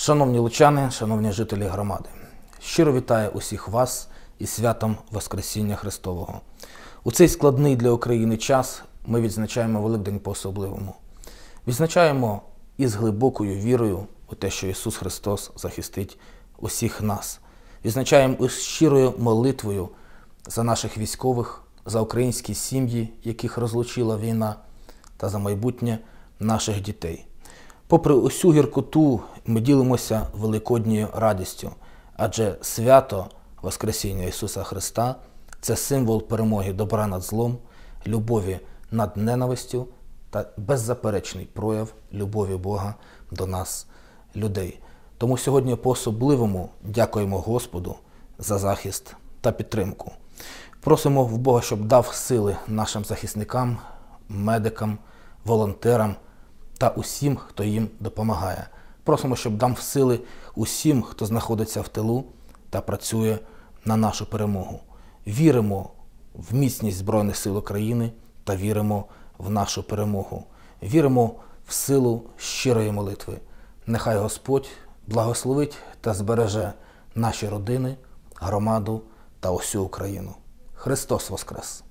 Шановні лучани, шановні жителі громади, щиро вітаю усіх вас із святом Воскресіння Христового. У цей складний для України час ми відзначаємо Великдень по-особливому. Відзначаємо із глибокою вірою у те, що Ісус Христос захистить усіх нас. Відзначаємо із щирою молитвою за наших військових, за українські сім'ї, яких розлучила війна, та за майбутнє наших дітей. Попри усю гіркоту, ми ділимося великодньою радістю, адже свято Воскресіння Ісуса Христа це символ перемоги добра над злом, любові над ненавистю та беззаперечний прояв любові Бога до нас, людей. Тому сьогодні по-особливому дякуємо Господу за захист та підтримку. Просимо в Бога, щоб дав сили нашим захисникам, медикам, волонтерам та усім, хто їм допомагає. Просимо, щоб дав сили усім, хто знаходиться в тилу та працює на нашу перемогу. Віримо в міцність Збройних сил України та віримо в нашу перемогу. Віримо в силу щирої молитви. Нехай Господь благословить та збереже наші родини, громаду та усю Україну. Христос Воскрес!